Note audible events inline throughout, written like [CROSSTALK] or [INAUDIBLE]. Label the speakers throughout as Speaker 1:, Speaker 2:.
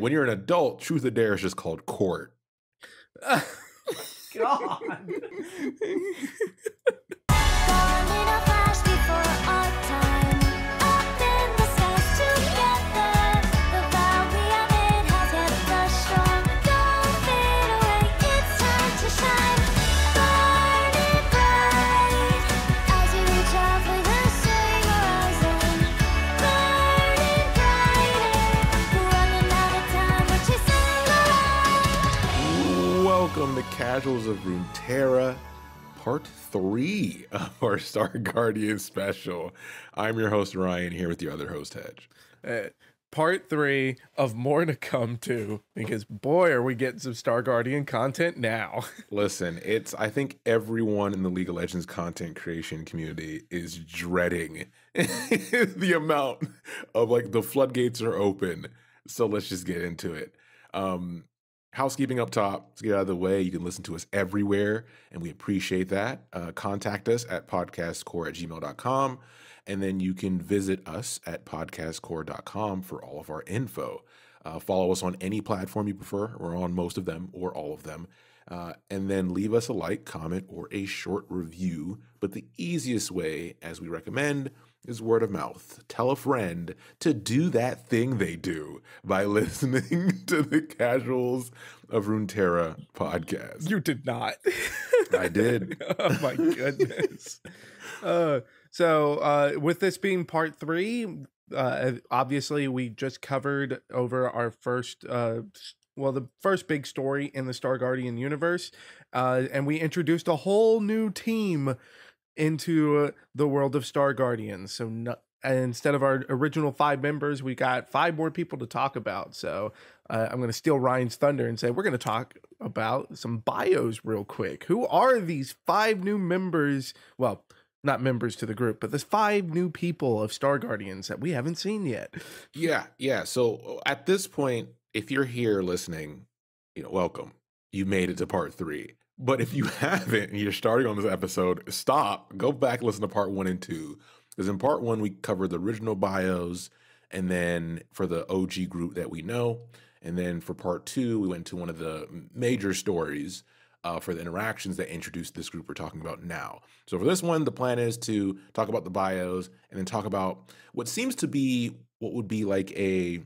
Speaker 1: When you're an adult, Truth or Dare is just called court. [LAUGHS] Oh God. [LAUGHS] Casuals of Runeterra, part three of our Star Guardian special. I'm your host, Ryan, here with your other host, Hedge.
Speaker 2: Uh, part three of more to come to because boy are we getting some star guardian content now [LAUGHS]
Speaker 1: Listen, it's I think everyone in the League of Legends content creation community is dreading [LAUGHS] the amount of like the floodgates are open. So let's just get into it. Um housekeeping up top. Let's get out of the way. You can listen to us everywhere and we appreciate that. Uh, contact us at podcastcor at gmail.com and then you can visit us at podcastcor.com for all of our info. Uh, follow us on any platform you prefer. We're on most of them or all of them uh, and then leave us a like comment or a short review but the easiest way as we recommend is word of mouth. Tell a friend to do that thing they do by [LAUGHS] listening to the Casuals of Runeterra podcast.
Speaker 2: you did not
Speaker 1: I did. [LAUGHS]
Speaker 2: oh my goodness uh, so uh, with this being part three uh, obviously we just covered over our first uh, well the first big story in the star guardian universe uh, and we introduced a whole new team into uh, the world of star guardians. So no, instead of our original five members we got five more people to talk about. So uh, i'm going to steal ryan's thunder and say we're going to talk about some bios real quick. Who are these five new members well not members to the group but there's five new people of star guardians that we haven't seen yet?
Speaker 1: Yeah, yeah. So at this point, if you're here listening, you know, welcome. You made it to part three. But if you [LAUGHS] haven't and you're starting on this episode, stop, go back, listen to part one and two. Because in part one, we covered the original bios, and then for the OG group that we know. And then for part two, we went to one of the major stories uh, for the interactions that introduced this group we're talking about now. So for this one, the plan is to talk about the bios and then talk about what seems to be what would be like a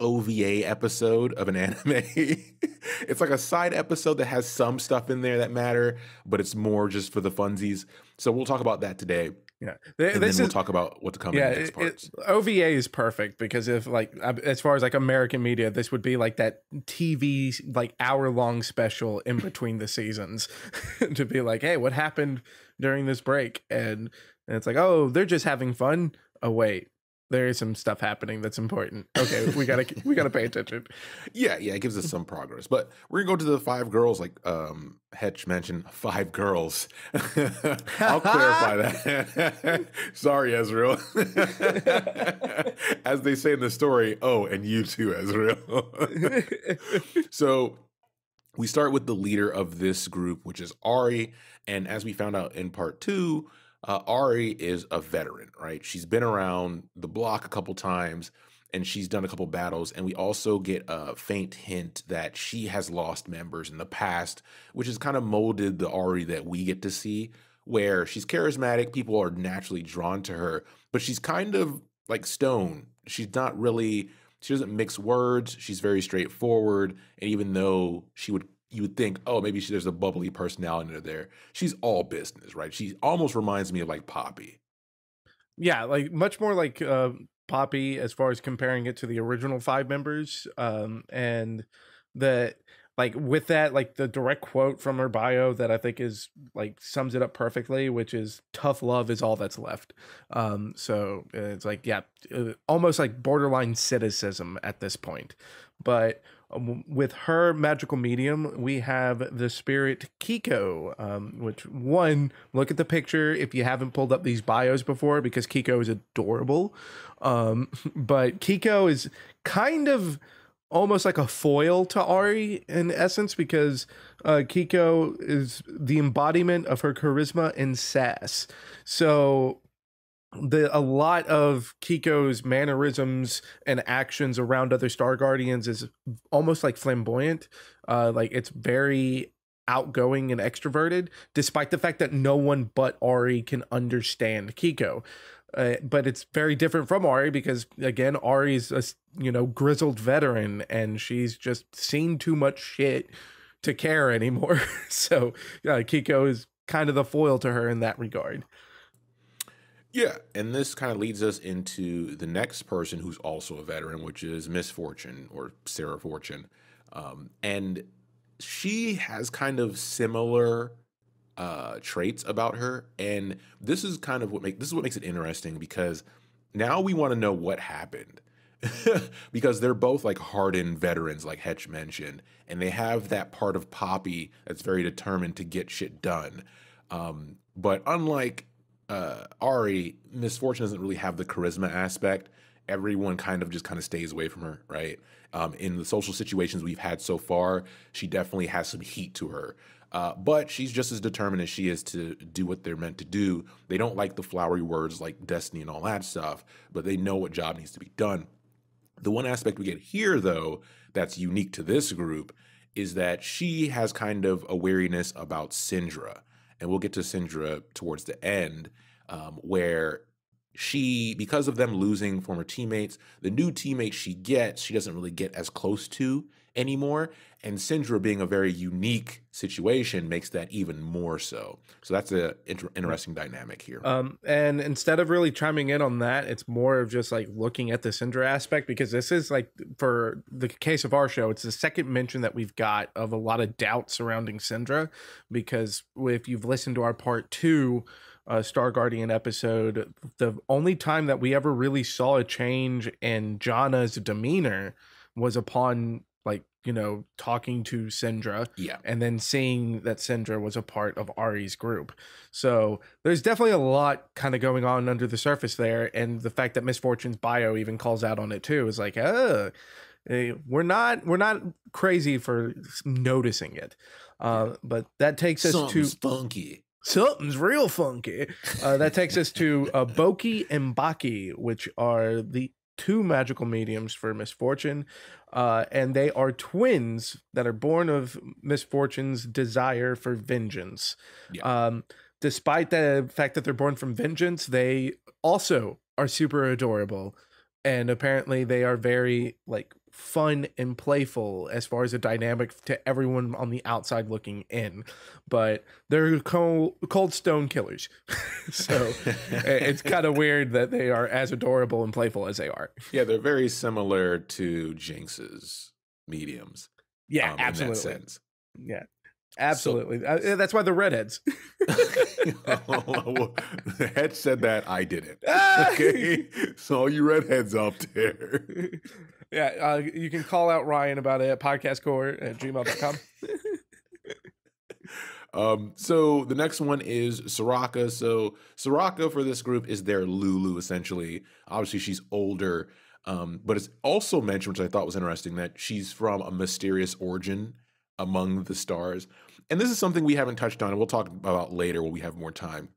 Speaker 1: OVA episode of an [LAUGHS] anime. it's like a side episode that has some stuff in there that matter, but it's more just for the funsies. So we'll talk about that today,
Speaker 2: yeah
Speaker 1: and
Speaker 2: this
Speaker 1: then we'll
Speaker 2: is
Speaker 1: talk about what to come
Speaker 2: yeah
Speaker 1: in the next parts.
Speaker 2: it- ova is perfect because if like as far as like american media this would be like that tv like hour long special in [LAUGHS] between the seasons [LAUGHS] to be like hey what happened during this break and, and it's like oh they're just having fun oh wait there is some stuff happening that's important okay we gotta we gotta pay attention [LAUGHS]
Speaker 1: Yeah, yeah, it gives us some progress. But we're gonna go to the five girls, like um Hetch mentioned, [LAUGHS] five girls. [LAUGHS] I'll clarify that. Sorry, Ezreal. As they say in the story, oh, and you too, Ezreal. so we start with the leader of this group, which is Ahri. And as we found out in part two, uh, Ahri is a veteran, right? She's been around the block a couple times and she's done a couple battles. And we also get a faint hint that she has lost members in the past, which has kind of molded the Ahri that we get to see, where she's charismatic. People are naturally drawn to her, but she's kind of like Stone. She's not really, she doesn't mix words. She's very straightforward. And even though she would, you would think, oh, maybe she, there's a bubbly personality there. She's all business, right? She almost reminds me of like Poppy.
Speaker 2: yeah like much more like uh poppy as far as comparing it to the original five members um and the like with that like the direct quote from her bio that i think is like sums it up perfectly which is tough love is all that's left um so it's like yeah uh, almost like borderline cynicism at this point but with her magical medium, we have the spirit Kiko, um, which one look at the picture if you haven't pulled up these bios before because Kiko is adorable. Um, [LAUGHS] but Kiko is kind of almost like a foil to Ahri in essence because uh, Kiko is the embodiment of her charisma and sass. So the a lot of Kiko's mannerisms and actions around other Star Guardians is almost like flamboyant. Uh, like it's very outgoing and extroverted, despite the fact that no one but Ahri can understand Kiko. Uh, but it's very different from Ahri because again, Ahri's a you know grizzled veteran and she's just seen too much shit to care anymore. [LAUGHS] so uh, Kiko is kind of the foil to her in that regard.
Speaker 1: Yeah, and this kind of leads us into the next person who's also a veteran, which is Miss Fortune or Sarah Fortune, um, and she has kind of similar uh, traits about her, and this is kind of what make this is what makes it interesting because now we want to know what happened. [LAUGHS] because they're both like hardened veterans, like Hetch mentioned, and they have that part of Poppy that's very determined to get shit done. Um, but unlike uh, Ahri, Misfortune doesn't really have the charisma aspect. Everyone kind of just kind of stays away from her, right? Um, in the social situations we've had so far, she definitely has some heat to her. Uh, but she's just as determined as she is to do what they're meant to do. They don't like the flowery words like destiny and all that stuff, but they know what job needs to be done. The one aspect we get here, though, that's unique to this group is that she has kind of a wariness about Syndra and we'll get to Syndra towards the end, um, where she, because of them losing former teammates, the new teammates she gets, she doesn't really get as close to anymore. And Syndra being a very unique situation makes that even more so. So that's an inter- interesting dynamic here.
Speaker 2: Um, and instead of really chiming in on that, it's more of just like looking at the Syndra aspect because this is like for the case of our show, it's the second mention that we've got of a lot of doubt surrounding Syndra. Because if you've listened to our part two, uh, Star Guardian episode, the only time that we ever really saw a change in Janna's demeanor was upon you know talking to Syndra,
Speaker 1: yeah,
Speaker 2: and then seeing that Syndra was a part of Ahri's group. So there's definitely a lot kind of going on under the surface there, and the fact that Miss Fortune's bio even calls out on it too is like, oh. We're not we're not crazy for noticing it, uh, but that takes us
Speaker 1: Something's
Speaker 2: to
Speaker 1: funky.
Speaker 2: Something's real funky. Uh, that takes us to uh, Boki and Baki, which are the two magical mediums for Miss Fortune, Uh, and they are twins that are born of Miss Fortune's desire for vengeance. Yeah. Um, despite the fact that they're born from vengeance, they also are super adorable. And apparently they are very like fun and playful as far as a dynamic to everyone on the outside looking in. But they're cold, cold stone killers. [LAUGHS] so [LAUGHS] it's kind of weird that they are as adorable and playful as they are.
Speaker 1: Yeah, they're very similar to Jinx's mediums.
Speaker 2: Yeah, um, absolutely. Yeah. Absolutely. So, uh, that's why they're redheads.
Speaker 1: well, [LAUGHS] the head said that. I didn't. Okay. so all you redheads out there.
Speaker 2: Yeah, uh, you can call out Ryan about it at podcastcor at gmail.com. [LAUGHS]
Speaker 1: um, so the next one is Soraka. So Soraka for this group is their Lulu, essentially. Obviously, she's older. Um, but it's also mentioned, which I thought was interesting, that she's from a mysterious origin among the stars. And this is something we haven't touched on, and we'll talk about later when we have more time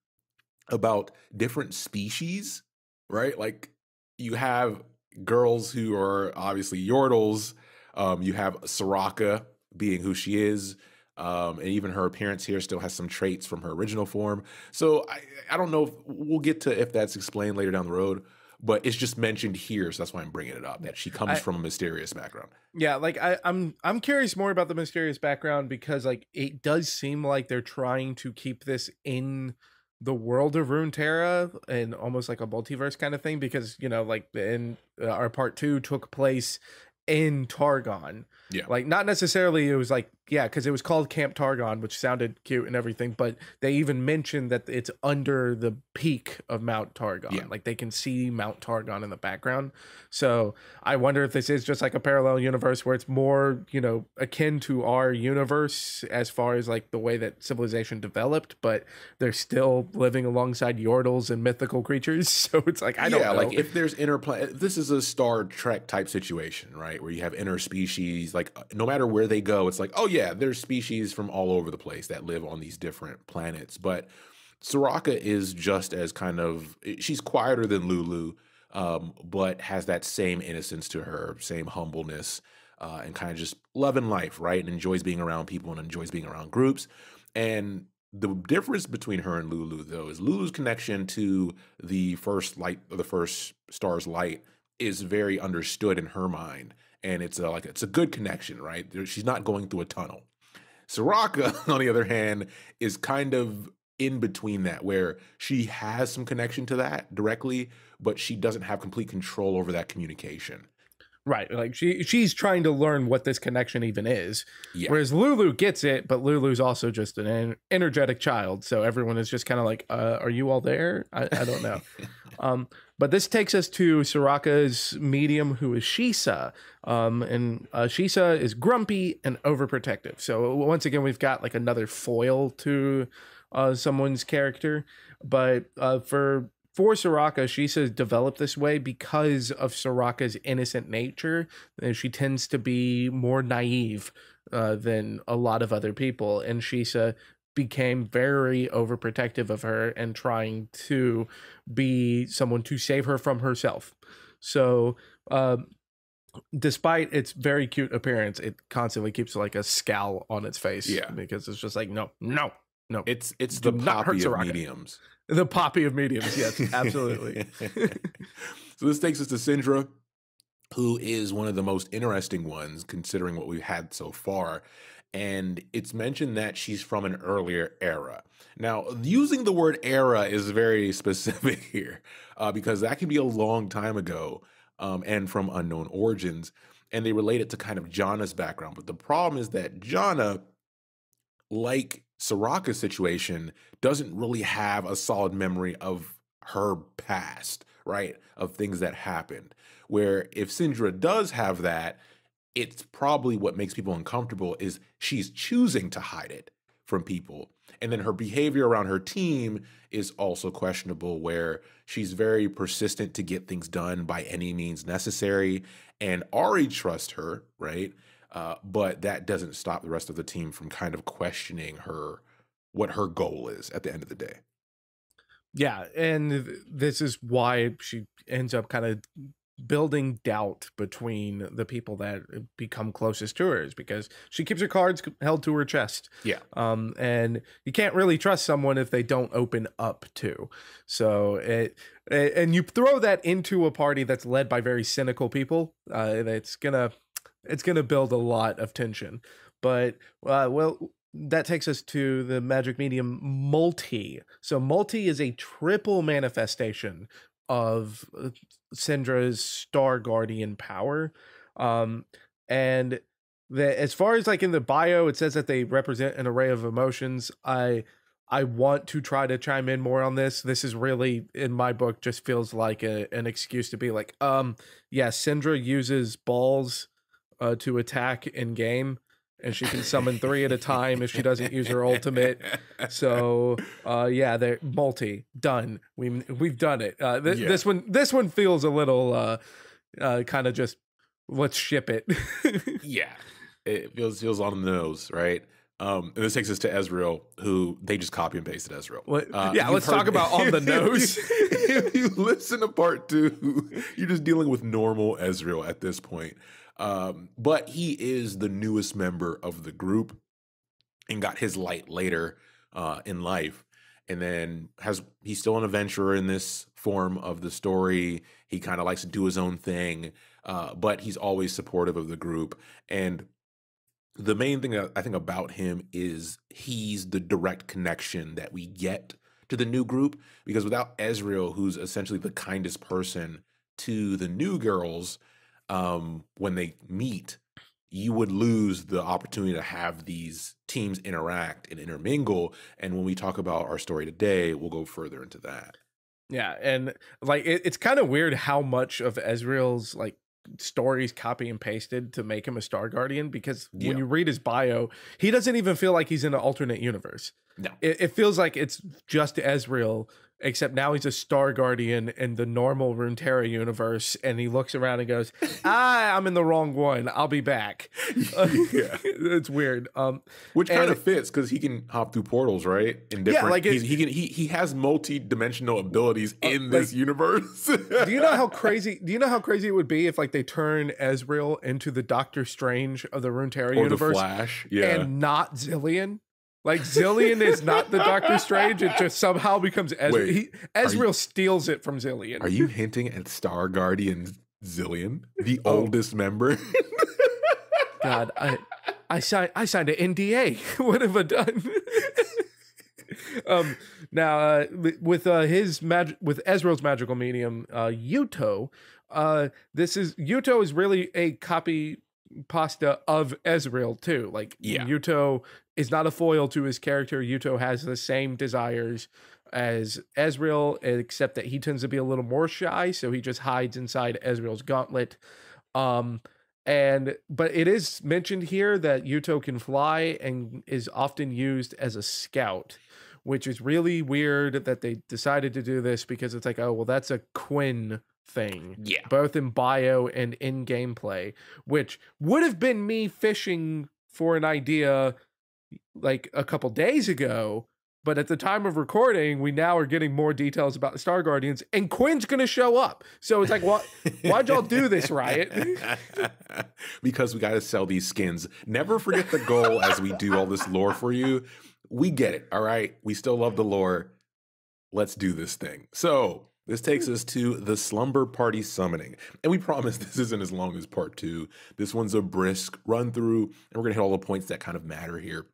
Speaker 1: about different species, right? Like you have girls who are obviously Yordles. Um, you have Soraka being who she is. Um, and even her appearance here still has some traits from her original form. So I, I don't know if we'll get to if that's explained later down the road, but it's just mentioned here, so that's why I'm bringing it up. That she comes I, from a mysterious background.
Speaker 2: Yeah, like I, I'm I'm curious more about the mysterious background because like it does seem like they're trying to keep this in the world of Runeterra and almost like a multiverse kind of thing because you know like in uh, our part 2 took place in Targon.
Speaker 1: Yeah.
Speaker 2: Like not necessarily it was like yeah, because it was called Camp Targon, which sounded cute and everything, but they even mentioned that it's under the peak of Mount Targon. Yeah. Like they can see Mount Targon in the background. So I wonder if this is just like a parallel universe where it's more, you know, akin to our universe as far as like the way that civilization developed, but they're still living alongside Yordles and mythical creatures. [LAUGHS] So it's like I don't yeah, know.
Speaker 1: like if there's interplanet this is a Star Trek type situation, right? Where you have interspecies, like no matter where they go, it's like, oh yeah, there's species from all over the place that live on these different planets. But Soraka is just as kind of she's quieter than Lulu, um, but has that same innocence to her, same humbleness, uh, and kind of just loving life, right? And enjoys being around people and enjoys being around groups. And the difference between her and Lulu, though, is Lulu's connection to the first light, the first star's light, is very understood in her mind, and it's a, like it's a good connection, right? She's not going through a tunnel. Soraka, [LAUGHS] on the other hand, is kind of in between that, where she has some connection to that directly, but she doesn't have complete control over that communication.
Speaker 2: Right. Like she she's trying to learn what this connection even is.
Speaker 1: Yeah.
Speaker 2: Whereas Lulu gets it, but Lulu's also just an energetic child. So everyone is just kind of like, uh, are you all there? I, I don't know. [LAUGHS] um, but this takes us to Soraka's medium, who is Shisa. Um, and uh, Shisa is grumpy and overprotective. So once again, we've got like another foil to uh, someone's character. But uh, for for Soraka, Shisa developed this way because of Soraka's innocent nature. And she tends to be more naive uh, than a lot of other people. And Shisa became very overprotective of her and trying to be someone to save her from herself. So, um, despite its very cute appearance, it constantly keeps like a scowl on its face.
Speaker 1: Yeah.
Speaker 2: Because it's just like, no, no, no.
Speaker 1: It's it's
Speaker 2: Do
Speaker 1: the poppy of mediums.
Speaker 2: The poppy of mediums. Yes, [LAUGHS] absolutely. [LAUGHS]
Speaker 1: so this takes us to Syndra, who is one of the most interesting ones considering what we've had so far. And it's mentioned that she's from an earlier era. Now, using the word era is very [LAUGHS] specific here uh, because that can be a long time ago um, and from unknown origins. And they relate it to kind of Janna's background. But the problem is that Janna, like Soraka's situation, doesn't really have a solid memory of her past, right? Of things that happened. Where if Syndra does have that, it's probably what makes people uncomfortable is she's choosing to hide it from people. And then her behavior around her team is also questionable, where she's very persistent to get things done by any means necessary. And Ahri trusts her, right? Uh, but that doesn't stop the rest of the team from kind of questioning her, what her goal is at the end of the day.
Speaker 2: Yeah, and this is why she ends up kind of building doubt between the people that become closest to her is because she keeps her cards held to her chest.
Speaker 1: Yeah.
Speaker 2: Um and you can't really trust someone if they don't open up to. So it and you throw that into a party that's led by very cynical people, uh it's going to it's going to build a lot of tension. But uh well that takes us to the magic medium multi. So multi is a triple manifestation of uh, Syndra's star guardian power. Um and the, as far as like in the bio it says that they represent an array of emotions. I I want to try to chime in more on this. This is really in my book just feels like a, an excuse to be like um yeah, Syndra uses balls uh, to attack in game and she can summon three at a time if she doesn't use her ultimate. So uh yeah, they're multi done. We we've done it. Uh th-
Speaker 1: Yeah.
Speaker 2: this one this one feels a little uh uh kind of just let's ship it. [LAUGHS]
Speaker 1: yeah, it feels feels on the nose, right? Um, and this takes us to Ezreal, who they just copy and pasted Ezreal. Uh,
Speaker 2: yeah, let's talk about on the [LAUGHS] nose.
Speaker 1: if you listen to part two, you're just dealing with normal Ezreal at this point. Um, but he is the newest member of the group and got his light later uh, in life. And then has he's still an adventurer in this form of the story. He kind of likes to do his own thing, uh, but he's always supportive of the group. And the main thing I think about him is he's the direct connection that we get to the new group because without Ezreal, who's essentially the kindest person to the new girls, um, when they meet, you would lose the opportunity to have these teams interact and intermingle. And when we talk about our story today, we'll go further into that.
Speaker 2: Yeah, and like it, it's kind of weird how much of Ezreal's like stories copy and pasted to make him a Star Guardian because
Speaker 1: Yeah.
Speaker 2: when you read his bio, he doesn't even feel like he's in an alternate universe.
Speaker 1: No.
Speaker 2: It, it feels like it's just Ezreal except now he's a Star Guardian in the normal Runeterra universe, and he looks around and goes, "Ah, I'm in the wrong one. I'll be back." [LAUGHS] [LAUGHS]
Speaker 1: yeah.
Speaker 2: it's weird. Um,
Speaker 1: Which kind of fits because he can hop through portals, right? In different,
Speaker 2: like
Speaker 1: he's, he can he he has multi-dimensional abilities in this universe. [LAUGHS]
Speaker 2: do you know how crazy? Do you know how crazy it would be if like they turn Ezreal into the Doctor Strange of the Runeterra
Speaker 1: or the
Speaker 2: universe
Speaker 1: Flash? Yeah.
Speaker 2: and not Zilean? Like Zilean is not the Doctor Strange. It just somehow becomes Ezreal.
Speaker 1: Wait,
Speaker 2: He, Ezreal steals it from Zilean.
Speaker 1: Are you hinting at Star Guardian Zilean, the
Speaker 2: Oh.
Speaker 1: oldest member? [LAUGHS]
Speaker 2: God, I I signed I signed an NDA. [LAUGHS] what have I done? [LAUGHS] um now uh, with uh, his mag- with Ezreal's magical medium uh Yuto, uh this is Yuto is really a copy pasta of Ezreal too. Like
Speaker 1: Yeah.
Speaker 2: Yuto is not a foil to his character. Yuto has the same desires as Ezreal, except that he tends to be a little more shy, so he just hides inside Ezreal's gauntlet. Um and but it is mentioned here that Yuto can fly and is often used as a scout, which is really weird that they decided to do this because it's like, oh well, that's a Quinn thing,
Speaker 1: yeah.
Speaker 2: both in bio and in gameplay, which would have been me fishing for an idea like a couple days ago. But at the time of recording, we now are getting more details about the Star Guardians, and Quinn's gonna show up. So it's like, what? Why'd y'all do this, Riot? [LAUGHS]
Speaker 1: because we got to sell these skins. Never forget the goal as we do all this lore for you. We get it. All right. We still love the lore. Let's do this thing. So, this takes us to the Slumber Party Summoning. And we promise [LAUGHS] this isn't as long as part two. This one's a brisk run through, and we're going to hit all the points that kind of matter here.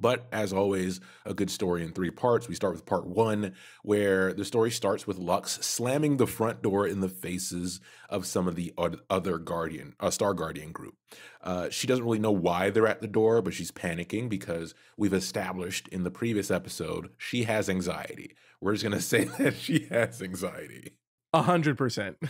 Speaker 1: But as always, a good story in three parts. We start with part one, where the story starts with Lux slamming the front door in the faces of some of the other Guardian, uh, Star Guardian group. Uh, she doesn't really know why they're at the door, but she's panicking because we've established in the previous episode she has anxiety. We're just gonna [LAUGHS] say that she has anxiety.
Speaker 2: A hundred percent. [LAUGHS]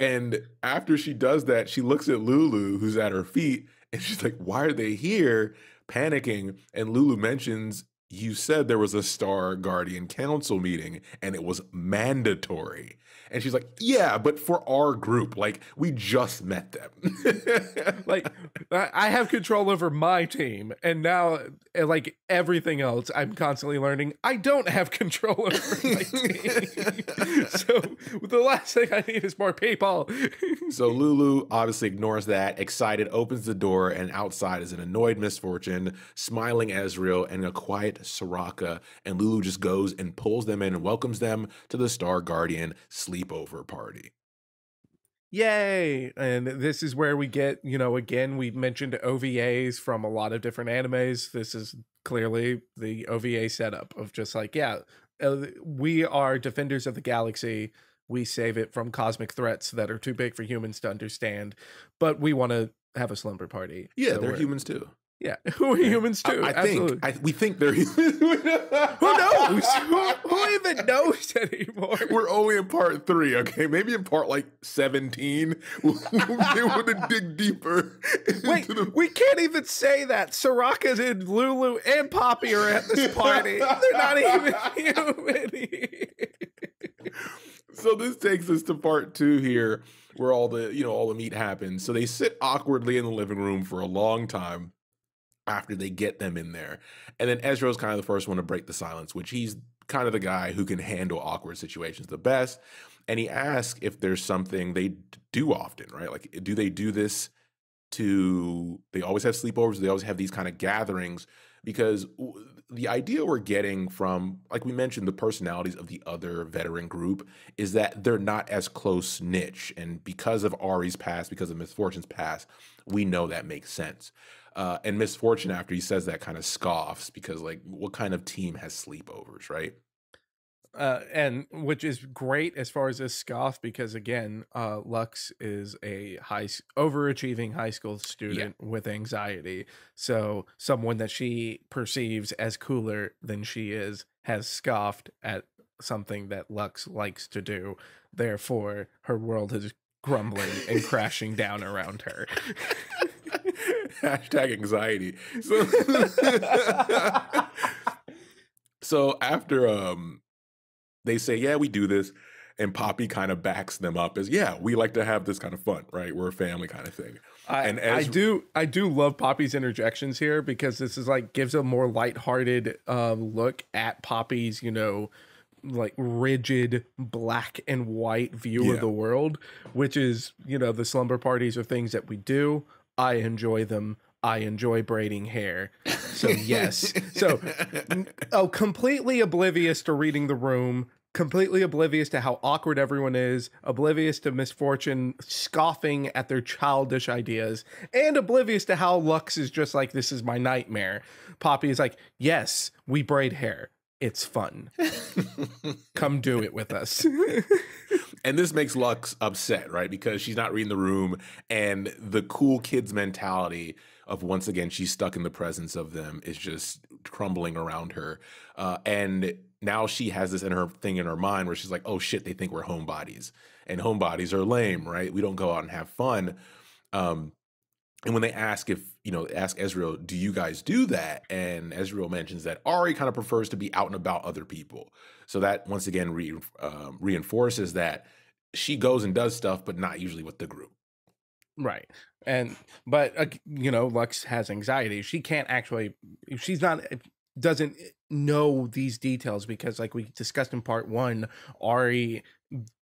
Speaker 1: and after she does that, she looks at Lulu, who's at her feet, and she's like, Why are they here? Panicking. And Lulu mentions, You said there was a Star Guardian Council meeting and it was mandatory. And she's like, Yeah, but for our group, like, we just met them. [LAUGHS]
Speaker 2: like I have control over my team, and now uh, like everything else, I'm constantly learning I don't have [LAUGHS] control over my [LAUGHS] team. so the last thing I need is more people.
Speaker 1: So Lulu obviously ignores that, excited, opens the door, and outside is an annoyed Miss Fortune, smiling Ezreal, and a quiet Soraka. And Lulu just goes and pulls them in and welcomes them to the Star Guardian sleepover party.
Speaker 2: Yay! And this is where we get, you know, again, we've mentioned OVAs from a lot of different animes. This is clearly the OVA setup of just like, yeah, uh, we are defenders of the galaxy. We save it from cosmic threats that are too big for humans to understand, but we want to have a slumber party.
Speaker 1: Yeah,
Speaker 2: So
Speaker 1: they're humans too.
Speaker 2: Yeah, [LAUGHS] who are
Speaker 1: humans
Speaker 2: too.
Speaker 1: I,
Speaker 2: absolutely.
Speaker 1: think I, we think they're [LAUGHS] humans.
Speaker 2: who knows? [LAUGHS] who, who even knows anymore?
Speaker 1: We're only in part three, okay? Maybe in part like 17, we'll be able to dig deeper.
Speaker 2: Wait,
Speaker 1: into the
Speaker 2: we can't even say that. Soraka's in Lulu and Poppy are at this party. They're not even human.
Speaker 1: so this takes us to part two here where all the you know all the meat happens so they sit awkwardly in the living room for a long time after they get them in there. And then Ezreal's kind of the first one to break the silence which he's kind of the guy who can handle awkward situations the best. And he asks if there's something they do often right? Like do they do this to they always have sleepovers they always have these kind of gatherings? Because the idea we're getting from like we mentioned the personalities of the other veteran group is that they're not as close niche. And because of Ahri's past because of Miss Fortune's past we know that makes sense uh, and Miss Fortune after he says that kind of scoffs because like what kind of team has sleepovers right
Speaker 2: Uh, and which is great as far as this scoff because again, uh, Lux is a high overachieving high school student with anxiety. So someone that she perceives as cooler than she is has scoffed at something that Lux likes to do. Therefore, her world is [LAUGHS] crumbling and crashing down around her. [LAUGHS] [LAUGHS]
Speaker 1: Hashtag anxiety. So, [LAUGHS] so after um they say, Yeah, we do this, and Poppy kind of backs them up as, Yeah, we like to have this kind of fun, right? We're a family kind of thing.
Speaker 2: I,
Speaker 1: And
Speaker 2: I do I do love Poppy's interjections here because this is like gives a more lighthearted um, look at Poppy's, you know, like rigid black and white view
Speaker 1: Yeah.
Speaker 2: of the world, which is, you know, the slumber parties are things that we do. I enjoy them. I enjoy braiding hair. So yes. So oh, completely oblivious to reading the room, completely oblivious to how awkward everyone is, oblivious to Miss Fortune scoffing at their childish ideas, and oblivious to how Lux is just like, this is my nightmare. Poppy is like, yes, we braid hair. It's fun. [LAUGHS] Come do it with us. [LAUGHS]
Speaker 1: and this makes Lux upset, right? Because she's not reading the room, and the cool kids mentality of once again she's stuck in the presence of them is just crumbling around her. Uh, and now she has this in her thing in her mind where she's like, "Oh shit, they think we're homebodies, and homebodies are lame, right? We don't go out and have fun." Um, and when they ask if you know, ask Ezreal, "Do you guys do that?" and Ezreal mentions that Ahri kind of prefers to be out and about other people. So that once again re, um, reinforces that she goes and does stuff, but not usually with the group.
Speaker 2: Right. And but uh, you know, Lux has anxiety. She can't actually she's not doesn't know these details because like we discussed in part 1, Ahri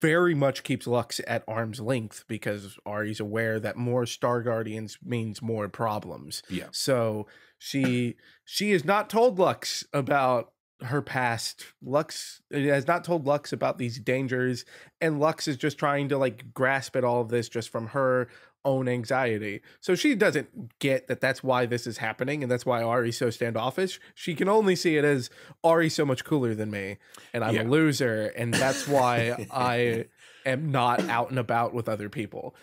Speaker 2: very much keeps Lux at arm's length because Ahri's aware that more Star Guardians means more problems.
Speaker 1: Yeah.
Speaker 2: So she she is not told Lux about her past. Lux has not told Lux about these dangers, and Lux is just trying to like grasp at all of this just from her own anxiety. So she doesn't get that that's why this is happening and that's why Ahri's so standoffish. She can only see it as Ahri's so much cooler than me and I'm
Speaker 1: Yeah.
Speaker 2: a loser and that's why [LAUGHS] I am not out and about with other people.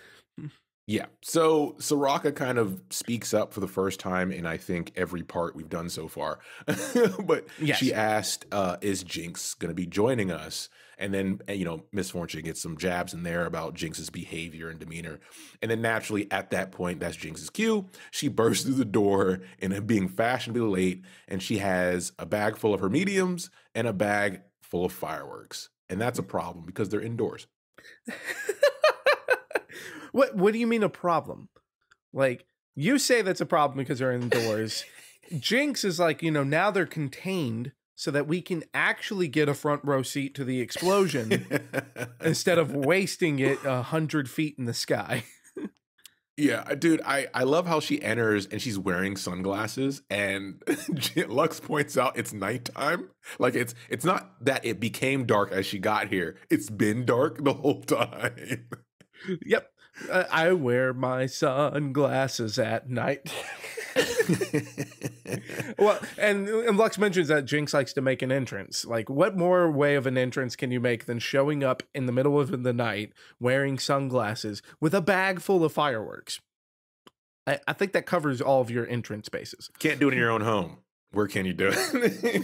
Speaker 1: Yeah. So Soraka kind of speaks up for the first time in I think every part we've done so far. [LAUGHS] but
Speaker 2: Yes.
Speaker 1: she asked, uh, is Jinx gonna be joining us? And then uh, you know, Miss Fortune gets some jabs in there about Jinx's behavior and demeanor. And then naturally at that point, that's Jinx's cue. She bursts through the door in being fashionably late, and she has a bag full of her mediums and a bag full of fireworks. And that's a problem because they're indoors. [LAUGHS]
Speaker 2: what what do you mean a problem? Like you say that's a problem because they're indoors. [LAUGHS] Jinx is like, you know, now they're contained so that we can actually get a front row seat to the explosion [LAUGHS] instead of wasting it a hundred feet in the sky.
Speaker 1: Yeah, uh, dude, I, I love how she enters and she's wearing sunglasses and [LAUGHS] Lux points out it's nighttime. Like it's it's not that it became dark as she got here. It's been dark the whole time.
Speaker 2: yep. I wear my sunglasses at night. [LAUGHS] well, and, and Lux mentions that Jinx likes to make an entrance. Like, what more way of an entrance can you make than showing up in the middle of the night wearing sunglasses with a bag full of fireworks? I, I think that covers all of your entrance spaces.
Speaker 1: Can't do it in your own home. Where can you do it?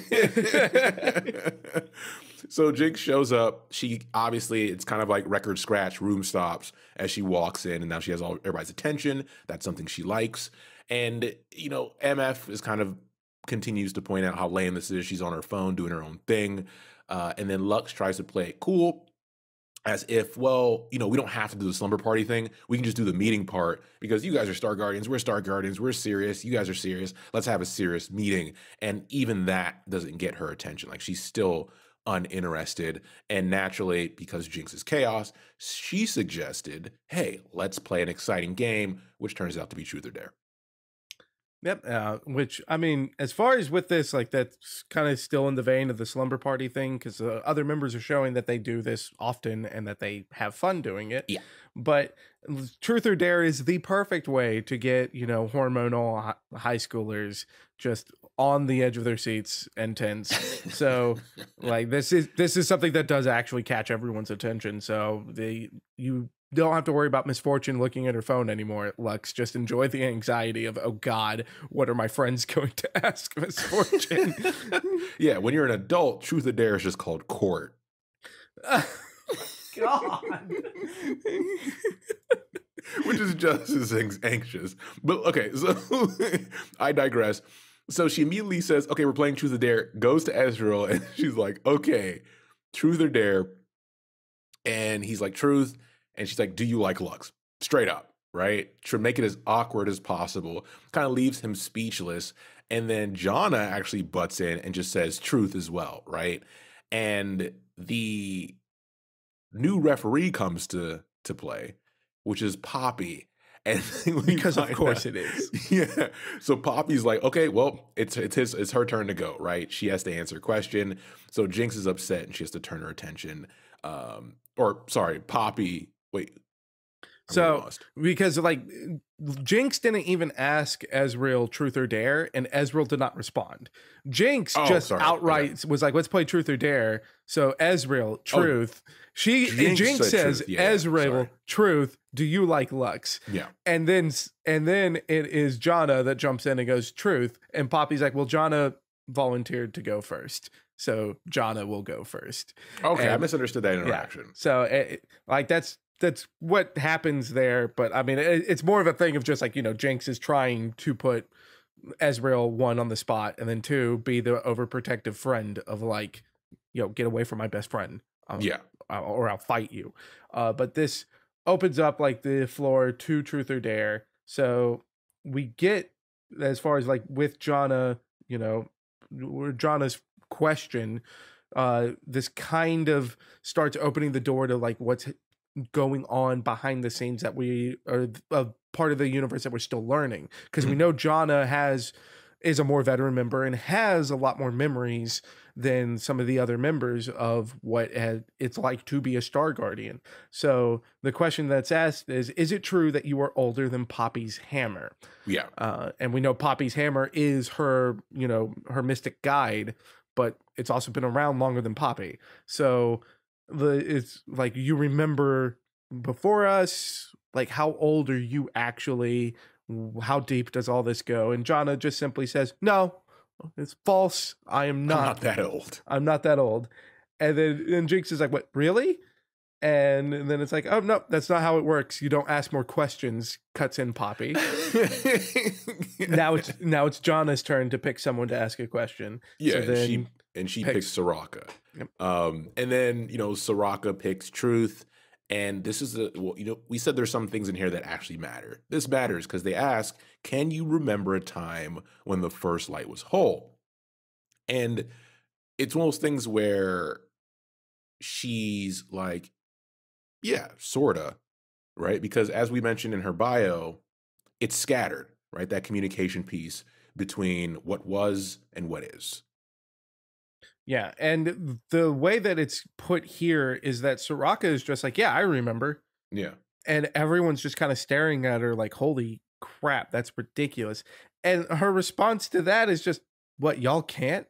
Speaker 1: [LAUGHS] [LAUGHS] so Jinx shows up. She obviously it's kind of like record scratch, room stops as she walks in, and now she has all everybody's attention. That's something she likes. And you know, MF is kind of continues to point out how lame this is. She's on her phone doing her own thing. Uh, and then Lux tries to play it cool as if, well, you know, we don't have to do the slumber party thing. We can just do the meeting part because you guys are Star Guardians. We're Star Guardians. We're serious. You guys are serious. Let's have a serious meeting. And even that doesn't get her attention. Like she's still uninterested. And naturally, because Jinx is chaos, she suggested, hey, let's play an exciting game, which turns out to be Truth or Dare.
Speaker 2: Yep. Uh, which I mean, as far as with this, like that's kind of still in the vein of the slumber party thing, because uh, other members are showing that they do this often and that they have fun doing it.
Speaker 1: Yeah.
Speaker 2: But truth or dare is the perfect way to get you know hormonal high schoolers just on the edge of their seats and tense. So [LAUGHS] like this is this is something that does actually catch everyone's attention. So they you don't have to worry about Miss Fortune looking at her phone anymore, Lux. Just enjoy the anxiety of, oh God, what are my friends [LAUGHS] going to ask Miss Fortune? [LAUGHS]
Speaker 1: yeah, when you're an adult, Truth or Dare is just called court.
Speaker 2: God.
Speaker 1: which is just as anxious. But okay, so I digress. So she immediately says, "Okay, we're playing Truth or Dare." Goes to Ezreal, and [LAUGHS] she's like, "Okay, Truth or Dare." And he's like, "Truth," and she's like, "Do you like Lux?" Straight up, right? To make it as awkward as possible, kind of leaves him speechless. And then Janna actually butts in and just says truth as well, right? And the new referee comes to to play, which is Poppy. And [LAUGHS]
Speaker 2: because of course out, it is. [LAUGHS]
Speaker 1: Yeah. So Poppy's like, okay, well, it's it's his it's her turn to go, right? She has to answer a question. So Jinx is upset and she has to turn her attention. Um, or sorry, Poppy. Wait,
Speaker 2: so because like Jinx didn't even ask Ezreal truth or dare, and Ezreal did not respond. Jinx oh, just sorry. outright okay. was like, "Let's play truth or dare." So Ezreal oh, truth. Oh, she Jinx, Jinx says yeah, Ezreal truth. Do you like Lux?
Speaker 1: Yeah.
Speaker 2: And then and then it is Janna that jumps in and goes truth, and Poppy's like, "Well, Janna volunteered to go first. So Janna will go first.
Speaker 1: Okay, and, I misunderstood that interaction. Yeah,
Speaker 2: so it, like that's that's what happens there. But I mean, it, it's more of a thing of just like you know, Jinx is trying to put Ezreal one on the spot, and then two be the overprotective friend of like, you know, get away from my best friend.
Speaker 1: Um, yeah,
Speaker 2: or I'll fight you. Uh, but this opens up like the floor to truth or dare. So we get as far as like with Janna, you know, Janna's question. Uh, this kind of starts opening the door to like what's going on behind the scenes that we are a part of the universe that we're still learning because mm-hmm. we know Janna has is a more veteran member and has a lot more memories than some of the other members of what it's like to be a star guardian. So the question that's asked is is it true that you are older than Poppy's hammer?
Speaker 1: Yeah.
Speaker 2: Uh, and we know Poppy's hammer is her, you know, her mystic guide, but it's also been around longer than Poppy. So the it's like you remember before us like how old are you actually? How deep does all this go? And Janna just simply says no it's false. I am not,
Speaker 1: not that old.
Speaker 2: I'm not that old. And then and jinx is like what really? And, and then it's like oh no that's not how it works. You don't ask more questions. Cuts in poppy. [LAUGHS] Now it's now it's Janna's turn to pick someone to ask a question.
Speaker 1: Yeah so then she and she picks, picks Soraka. Yep. Um, and then you know Soraka picks Truth, and this is a well, you know we said there's some things in here that actually matter. This matters because they ask, can you remember a time when the first light was whole? And it's one of those things where she's like, yeah, sorta, right? Because as we mentioned in her bio, it's scattered, right? That communication piece between what was and what is.
Speaker 2: Yeah, and the way that it's put here is that Soraka is just like, yeah, I remember.
Speaker 1: Yeah.
Speaker 2: And everyone's just kind of staring at her like, holy crap, that's ridiculous. And her response to that is just, what, y'all can't?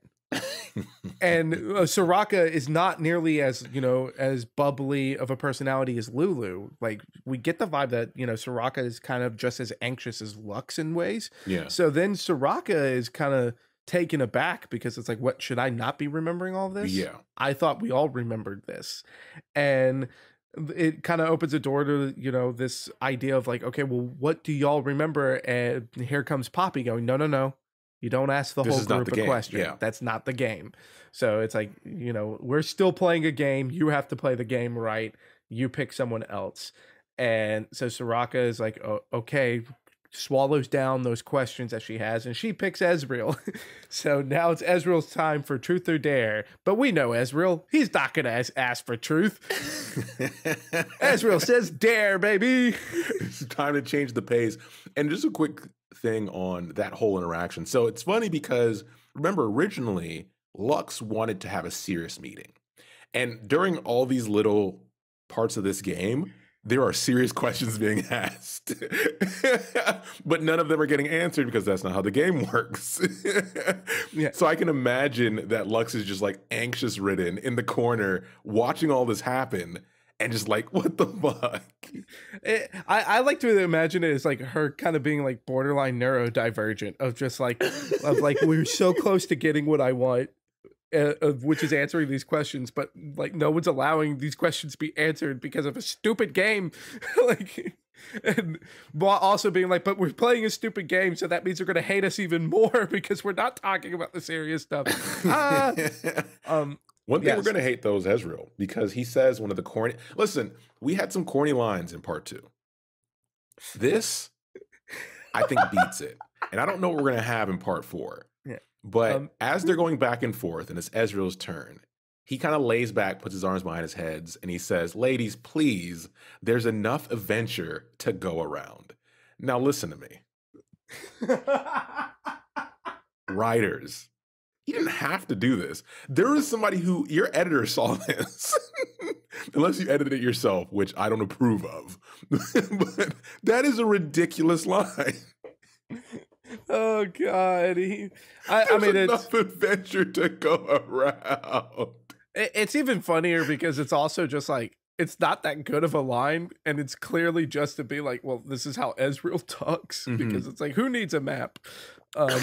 Speaker 2: and [LAUGHS] uh, Soraka is not nearly as, you know, as bubbly of a personality as Lulu. Like, we get the vibe that, you know, Soraka is kind of just as anxious as Lux in ways.
Speaker 1: Yeah.
Speaker 2: So then Soraka is kind of taken aback because it's like, what should I not be remembering all this?
Speaker 1: Yeah.
Speaker 2: I thought we all remembered this. And it kind of opens a door to, you know, this idea of like, okay, well, what do y'all remember? And here comes Poppy going, no, no, no. You don't ask the this whole group a question. Yeah. That's not the game. So it's like, you know, we're still playing a game. You have to play the game right. You pick someone else. And so Soraka is like, oh, okay, swallows down those questions that she has and she picks Ezreal. [LAUGHS] so now it's Ezreal's time for truth or dare. But we know Ezreal, he's not going to ask for truth. [LAUGHS] Ezreal says dare, baby.
Speaker 1: It's time to change the pace. And just a quick thing on that whole interaction. So it's funny because remember, originally, Lux wanted to have a serious meeting. And during all these little parts of this game, there are serious questions being [LAUGHS] asked, but none of them are getting answered because that's not how the game works. [LAUGHS] yeah. So I can imagine that Lux is just like anxious ridden in the corner watching all this happen and just like, [LAUGHS] what the fuck?
Speaker 2: It, eh, I, I like to imagine it as like her kind of being like borderline neurodivergent of just like, of like, we're so close to getting what I want uh, which is answering these questions, but like no one's allowing these questions to be answered because of a stupid game. [LAUGHS] like and while also being like, but we're playing a stupid game, so that means they're going to hate us even more [LAUGHS] because we're not talking about the serious stuff. Ah, [LAUGHS] um,
Speaker 1: One thing
Speaker 2: Yes.
Speaker 1: we're going to hate though is Ezreal because he says one of the corny. Listen, we had some corny lines in part two. This, I think, beats it, and I don't know what we're going to have in part four. But
Speaker 2: Um,
Speaker 1: as they're going back and forth, and it's Ezreal's turn, he kind of lays back, puts his arms behind his heads, and he says, "Ladies, please, there's enough adventure to go around." Now, listen to me, writers. You didn't have to do this. There is somebody who your editor saw [LAUGHS] this, unless you edited it yourself, which I don't approve of. [LAUGHS] but that is a ridiculous line.
Speaker 2: Oh god, he, I, I
Speaker 1: There's
Speaker 2: mean, it's
Speaker 1: enough adventure to go around.
Speaker 2: it- it's even funnier because it's also just like it's not that good of a line, and it's clearly just to be like, well, this is how Ezreal [LAUGHS] talks
Speaker 1: Mhm.
Speaker 2: because it's like, who needs a map? Um, [LAUGHS]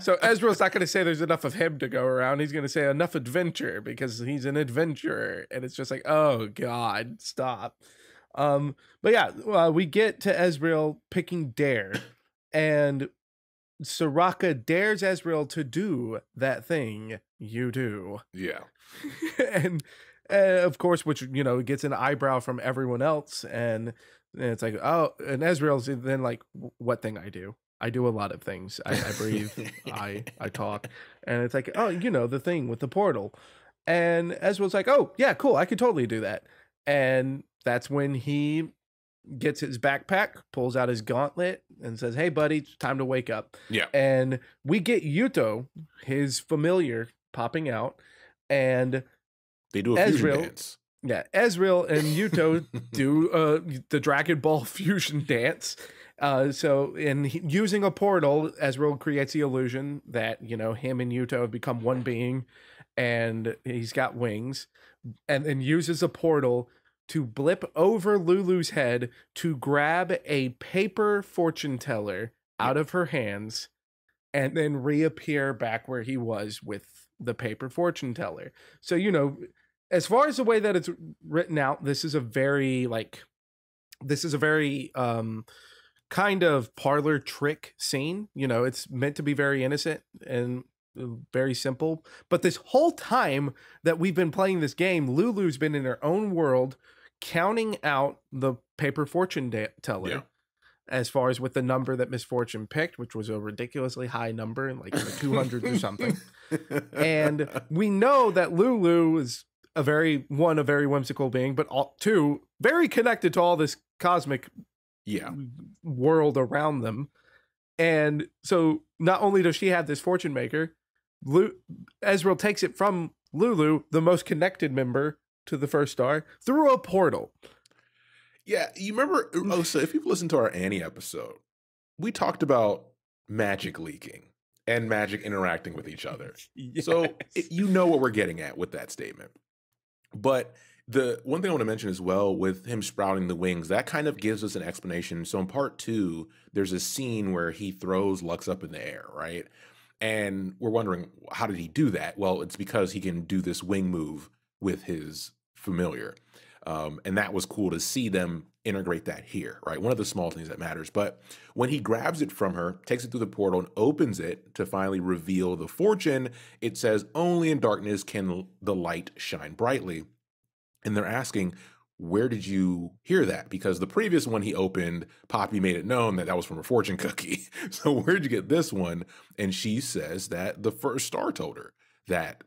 Speaker 2: so Ezreal's not going to say there's enough of him to go around. He's going to say enough adventure because he's an adventurer, and it's just like, oh god, stop. Um, but yeah, uh, we get to Ezreal picking Dare, and Soraka dares Ezreal to do that thing you do,
Speaker 1: yeah. [LAUGHS]
Speaker 2: and uh, of course, which you know gets an eyebrow from everyone else, and, and it's like, oh, and Ezreal's then like, what thing I do? I do a lot of things. I, I breathe. I I talk, and it's like, oh, you know, the thing with the portal, and Ezreal's like, oh yeah, cool, I could totally do that, and that's when he gets his backpack, pulls out his gauntlet, and says, hey buddy, it's time to wake up,
Speaker 1: Yeah.
Speaker 2: and we get Yuto, his familiar, popping out, and
Speaker 1: They do a fusion
Speaker 2: Ezreal-
Speaker 1: dance.
Speaker 2: yeah, Ezreal and Yuto [LAUGHS] do uh, the Dragon Ball [LAUGHS] fusion dance. Uh, so, in using a portal, Ezreal creates the illusion that you know him and Yuto have become one being, and he's got wings, and then uses a portal to blip over Lulu's head to grab a paper fortune teller out of her hands, and then reappear back where he was with the paper fortune teller. So you know as far as the way that it's written out this is a very like this is a very um kind of parlor trick scene you know it's meant to be very innocent and very simple but this whole time that we've been playing this game lulu's been in her own world counting out the paper fortune da- teller
Speaker 1: Yeah.
Speaker 2: as far as with the number that miss fortune picked which was a ridiculously high number like in the 200s or something and we know that Lulu is a very one a very whimsical being, but all, two very connected to all this cosmic
Speaker 1: yeah.
Speaker 2: world around them. And so not only does she have this fortune maker, Lu- Ezreal takes it from Lulu, the most connected member to the first star, through a portal.
Speaker 1: Yeah, you remember? Oh, so if you've listened to our Annie episode, we talked about magic leaking and magic interacting with each other. [LAUGHS] So it, you know what we're getting at with that statement. But the one thing I want to mention as well with him sprouting the wings, that kind of gives us an explanation. So in part two, there's a scene where he throws Lux up in the air, right? And we're wondering how did he do that? Well, it's because he can do this wing move with his familiar. Um, and that was cool to see them integrate that here, right? One of the small things that matters. But when he grabs it from her, takes it through the portal, and opens it to finally reveal the fortune, it says, Only in darkness can the light shine brightly. And they're asking, Where did you hear that? Because the previous one he opened, Poppy made it known that that was from a fortune cookie. [LAUGHS] so where'd you get this one? And she says that the first star told her that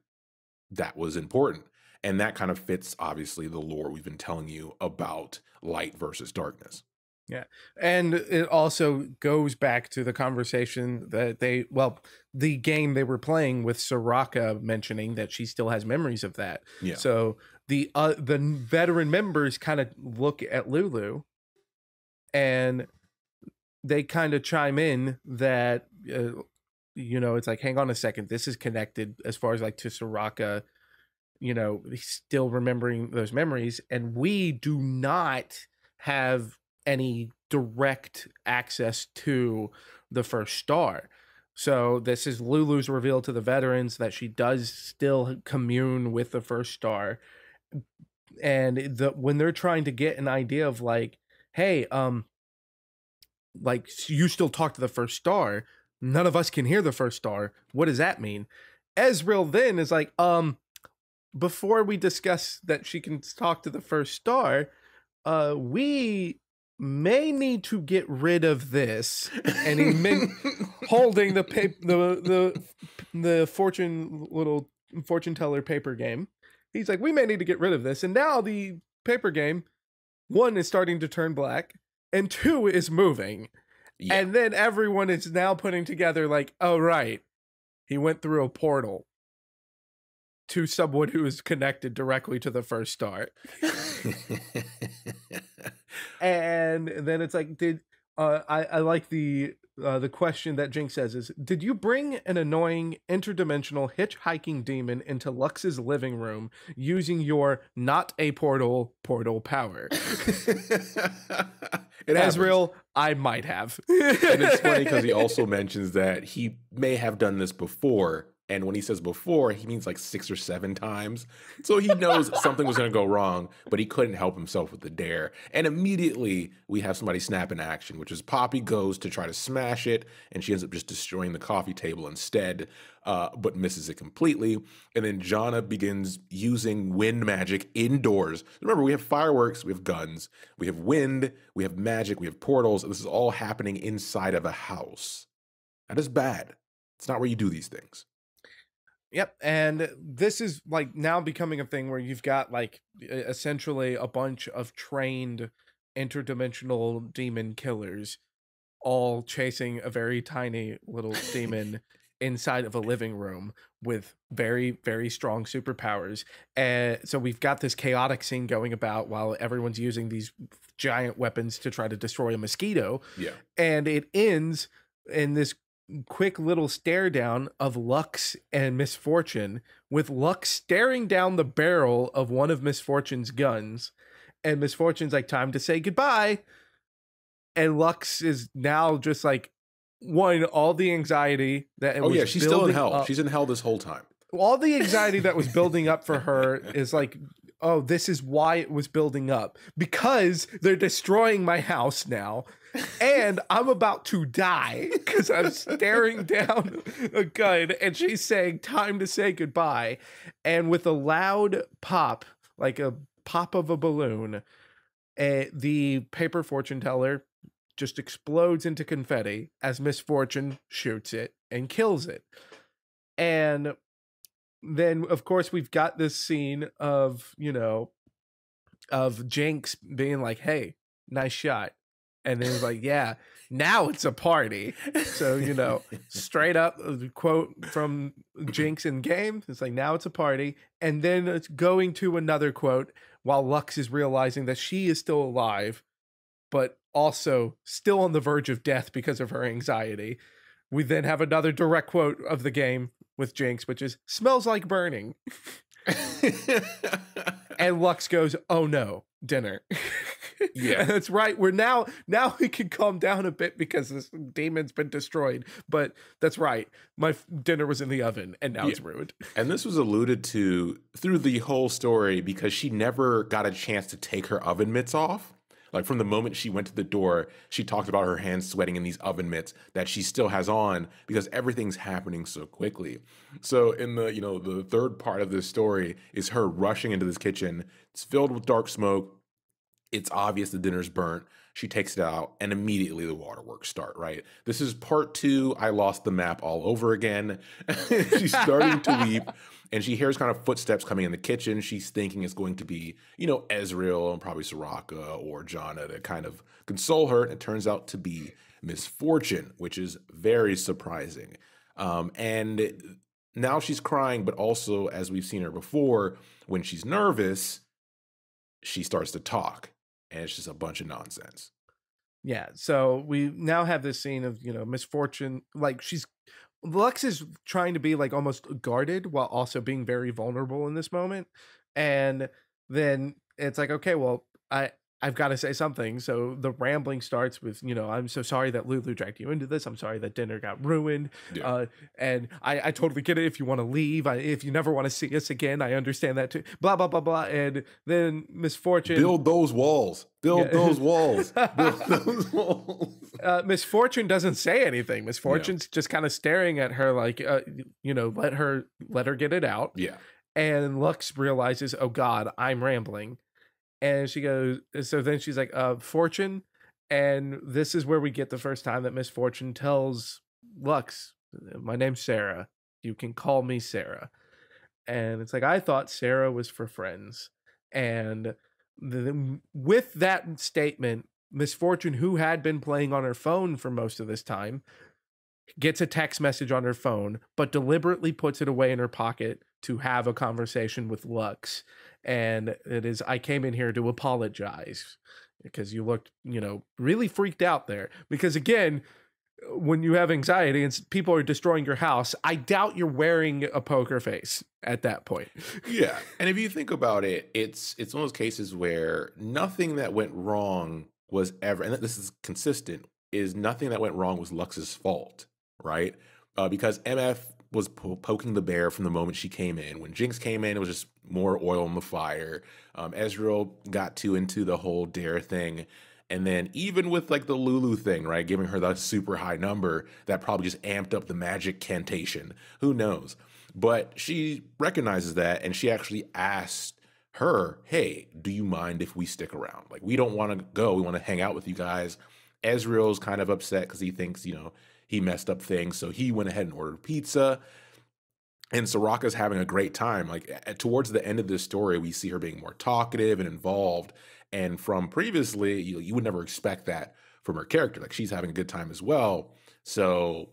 Speaker 1: that was important. And that kind of fits, obviously, the lore we've been telling you about light versus darkness. Yeah.
Speaker 2: And it also goes back to the conversation that they, well, the game they were playing with Soraka mentioning that she still has memories of that.
Speaker 1: Yeah.
Speaker 2: So the uh, the veteran members kind of look at Lulu, and they kind of chime in that uh, you know it's like, hang on a second, this is connected as far as like to Soraka. You know, still remembering those memories, and we do not have any direct access to the first star. So this is Lulu's reveal to the veterans that she does still commune with the first star. And the when they're trying to get an idea of like, hey, um, like you still talk to the first star. None of us can hear the first star. What does that mean? Ezreal then is like, um, before we discuss that she can talk to the first star, uh, we may need to get rid of this. And he meant holding the paper, the the the fortune little fortune teller paper game. He's like, we may need to get rid of this. And now the paper game, one is starting to turn black, and two is moving.
Speaker 1: Yeah.
Speaker 2: And then everyone is now putting together like, oh right, he went through a portal to someone who is connected directly to the first star. [LAUGHS] and then it's like, did uh, I I like the uh, the question that Jinx says is, did you bring an annoying interdimensional hitchhiking demon into Lux's living room using your not a portal portal power? [LAUGHS]
Speaker 1: it.
Speaker 2: Ezreal, I might have.
Speaker 1: and it's funny because he also mentions that he may have done this before. And when he says before, he means like six or seven times. So he knows [LAUGHS] something was going to go wrong, but he couldn't help himself with the dare. And immediately we have somebody snap in action, which is Poppy goes to try to smash it, and she ends up just destroying the coffee table instead, uh, but misses it completely. And then Janna begins using wind magic indoors. Remember, we have fireworks, we have guns, we have wind, we have magic, we have portals. This is all happening inside of a house. That is bad. It's not where you do these things.
Speaker 2: Yep, and this is like now becoming a thing where you've got like essentially a bunch of trained interdimensional demon killers all chasing a very tiny little demon inside of a living room with very very strong superpowers. And so we've got this chaotic scene going about while everyone's using these giant weapons to try to destroy a mosquito
Speaker 1: Yeah.
Speaker 2: and it ends in this quick little stare down of Lux and Miss Fortune, with Lux staring down the barrel of one of Miss Fortune's guns, and Miss Fortune's like, "Time to say goodbye," and Lux is now just like one all the anxiety that it
Speaker 1: Oh
Speaker 2: was
Speaker 1: yeah, she's still in hell.
Speaker 2: up-
Speaker 1: She's in hell this whole time.
Speaker 2: all the anxiety that was [LAUGHS] building up for her is like oh this is why it was building up because they're destroying my house now and [LAUGHS] i'm about to die because i'm staring [LAUGHS] down a gun and she's saying time to say goodbye and with a loud pop like a pop of a balloon uh, the paper fortune teller just explodes into confetti as miss fortune shoots it and kills it. And then of course we've got this scene of you know of jinx being like hey nice shot and then like yeah now it's a party. So you know straight up uh, quote from jinx in game it's like now it's a party and then it's going to another quote while lux is realizing that she is still alive but also still on the verge of death because of her anxiety. We then have another direct quote of the game with Jinx, which is smells like burning. [LAUGHS] And Lux goes, "Oh no, dinner."
Speaker 1: Yeah.
Speaker 2: And [LAUGHS] that's right. We're now now we can calm down a bit because this demon's been destroyed. But that's right. My f- dinner was in the oven and now it's ruined.
Speaker 1: and this was alluded to through the whole story because she never got a chance to take her oven mitts off. Like from the moment she went to the door, she talked about her hands sweating in these oven mitts that she still has on because everything's happening so quickly. So in the, you know, the third part of this story is her rushing into this kitchen. It's filled with dark smoke. It's obvious the dinner's burnt. She takes it out, and immediately the waterworks start, right? This is part two. I lost the map all over again. [LAUGHS] She's starting to weep, [LAUGHS] and she hears kind of footsteps coming in the kitchen. She's thinking it's going to be, you know, Ezreal and probably Soraka or Janna to kind of console her. And it turns out to be Miss Fortune, which is very surprising. Um, and now she's crying, but also, as we've seen her before, when she's nervous, she starts to talk and it's just a bunch of nonsense.
Speaker 2: Yeah. So we now have this scene of, you know, miss fortune. Like she's Lux is trying to be like almost guarded while also being very vulnerable in this moment. And then it's like, okay, well, I I've got to say something. So the rambling starts with, you know, I'm so sorry that Lulu dragged you into this. I'm sorry that dinner got ruined.
Speaker 1: Yeah.
Speaker 2: Uh, and I, I totally get it. If you want to leave, I, if you never want to see us again, I understand that too. Blah, blah, blah, blah. And then Miss Fortune.
Speaker 1: Build those walls. Build
Speaker 2: Yeah.
Speaker 1: those walls. Build [LAUGHS] those walls.
Speaker 2: uh, Miss Fortune doesn't say anything. Miss Fortune's just kind of staring at her like, uh, you know, let her let her get it out.
Speaker 1: Yeah.
Speaker 2: And Lux realizes, oh God, I'm rambling. And she goes, so then she's like, uh, Fortune. And this is where we get the first time that Miss Fortune tells Lux, my name's Sarah. You can call me Sarah. And it's like, I thought Sarah was for friends. And with that statement, Miss Fortune, who had been playing on her phone for most of this time, gets a text message on her phone, but deliberately puts it away in her pocket to have a conversation with Lux. And it is, I came in here to apologize because you looked, you know, really freaked out there. Because again, when you have anxiety and people are destroying your house, I doubt you're wearing a poker face at that point.
Speaker 1: Yeah. And if you think about it, it's it's one of those cases where nothing that went wrong was ever and this is consistent, is nothing that went wrong was Lux's fault, right? Uh, because MF was po- poking the bear from the moment she came in. When Jinx came in, it was just more oil on the fire. Um, Ezreal got too into the whole dare thing. And then even with like the Lulu thing, right, giving her that super high number, that probably just amped up the magic cantation. Who knows? But she recognizes that and she actually asked her, Hey, do you mind if we stick around? Like, we don't want to go. We want to hang out with you guys. Ezreal's kind of upset because he thinks, you know, he messed up things. So he went ahead and ordered pizza. And Soraka's having a great time. Like towards the end of this story, we see her being more talkative and involved. And from previously, you, you would never expect that from her character. Like she's having a good time as well. So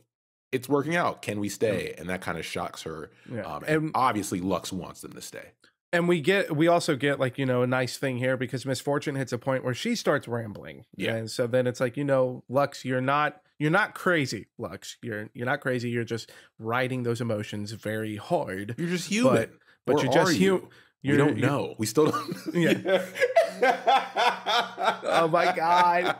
Speaker 1: it's working out. Can we stay? And that kind of shocks her.
Speaker 2: Yeah.
Speaker 1: Um, and
Speaker 2: and
Speaker 1: obviously, Lux wants them to stay.
Speaker 2: and we get we also get like you know a nice thing here because Miss Fortune hits a point where she starts rambling.
Speaker 1: Yeah.
Speaker 2: And so then it's like, you know, Lux, you're not you're not crazy, Lux. You're you're not crazy. You're just riding those emotions very hard.
Speaker 1: You're just human.
Speaker 2: but
Speaker 1: Or
Speaker 2: you're just
Speaker 1: are
Speaker 2: hu-
Speaker 1: you? Don't know. We still don't. [LAUGHS]
Speaker 2: Yeah. [LAUGHS] Oh my God.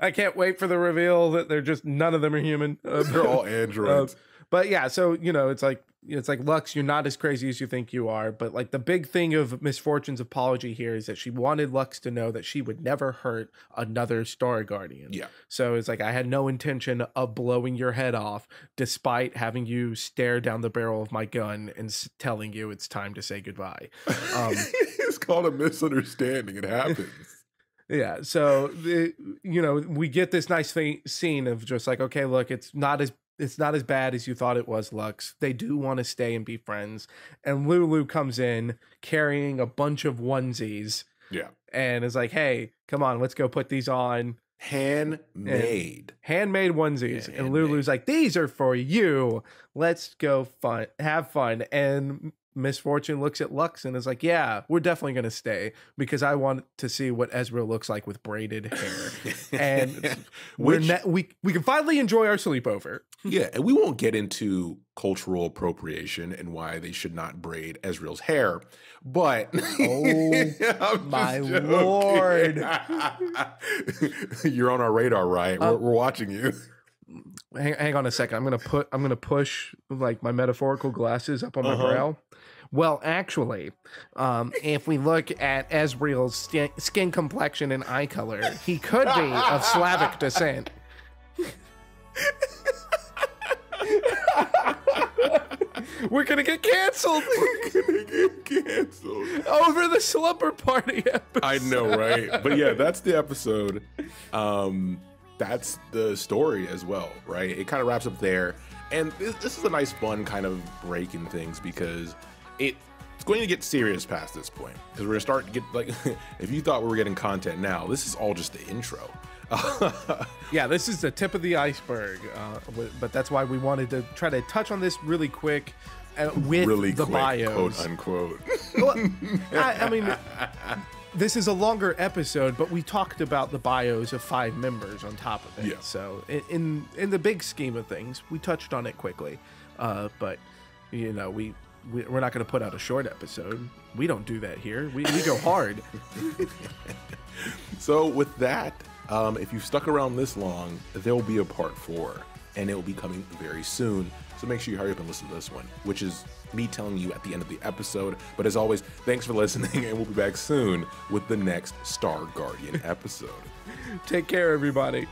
Speaker 2: I can't wait for the reveal that they're just none of them are human.
Speaker 1: They're all [LAUGHS] um, androids.
Speaker 2: But yeah, so you know, it's like it's like Lux, you're not as crazy as you think you are. But like the big thing of Miss Fortune's apology here is that she wanted Lux to know that she would never hurt another Star Guardian.
Speaker 1: yeah.
Speaker 2: So it's like I had no intention of blowing your head off, despite having you stare down the barrel of my gun and s- telling you it's time to say goodbye. Um, [LAUGHS]
Speaker 1: it's called a misunderstanding. It happens. [LAUGHS]
Speaker 2: Yeah. So the you know we get this nice thing, scene of just like okay, look, it's not as it's not as bad as you thought it was, Lux. They do want to stay and be friends. And Lulu comes in carrying a bunch of onesies
Speaker 1: Yeah.
Speaker 2: and is like, "Hey, come on, let's go put these on."
Speaker 1: Handmade.
Speaker 2: Handmade onesies.
Speaker 1: Yeah,
Speaker 2: and
Speaker 1: handmade.
Speaker 2: Lulu's like, "These are for you. Let's go fun, have fun." And Miss Fortune looks at Lux and is like, "Yeah, we're definitely gonna stay because I want to see what Ezra looks like with braided hair." and [LAUGHS] we're
Speaker 1: Which,
Speaker 2: we we can finally enjoy our sleepover.
Speaker 1: yeah, and we won't get into cultural appropriation and why they should not braid Ezreal's hair, but [LAUGHS]
Speaker 2: Oh, my lord. [LAUGHS]
Speaker 1: You're on our radar, right?
Speaker 2: Uh,
Speaker 1: we're, we're watching you.
Speaker 2: Hang, hang on a second. I'm gonna put I'm gonna push like my metaphorical glasses up on my
Speaker 1: Uh-huh.
Speaker 2: brow. Well, actually, um, if we look at Ezreal's skin, skin complexion and eye color, he could be of Slavic [LAUGHS] descent. We're gonna get canceled
Speaker 1: We're gonna get canceled.
Speaker 2: over the slumber party episode.
Speaker 1: I know, right? But yeah, that's the episode. Um, that's the story as well, right? It kind of wraps up there, and this, this is a nice, fun kind of break in things because it's going to get serious past this point because we're gonna start to get like, [LAUGHS] if you thought we were getting content now, this is all just the intro. [LAUGHS]
Speaker 2: Yeah, this is the tip of the iceberg, uh, but that's why we wanted to try to touch on this really quick uh, with
Speaker 1: really
Speaker 2: the
Speaker 1: quick,
Speaker 2: bios.
Speaker 1: quote unquote. [LAUGHS]
Speaker 2: Well, I, I mean, this is a longer episode, but we talked about the bios of five members on top of it.
Speaker 1: Yeah.
Speaker 2: So in, in in the big scheme of things, we touched on it quickly, uh, but you know we we're not going to put out a short episode. We don't do that here. We, we go hard. [LAUGHS]
Speaker 1: so with that, um, if you've stuck around this long, there will be a part four, and it will be coming very soon. So make sure you hurry up and listen to this one, which is me telling you at the end of the episode. But as always, thanks for listening, [LAUGHS] and we'll be back soon with the next Star Guardian episode. [LAUGHS]
Speaker 2: Take care, everybody.